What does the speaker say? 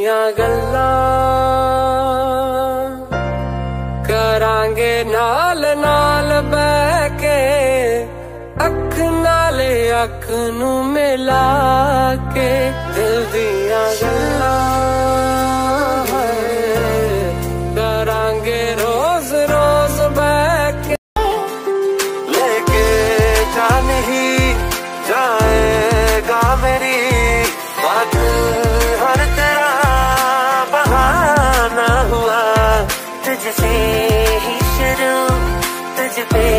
दिया गल्ला करांगे नाल नाल बह के अख नाले अख नू मिला के दिल दिया गल्ला करांगे रोज रोज लेके जा नहीं तुझसे ही शुरू तुझ पे ही खत्म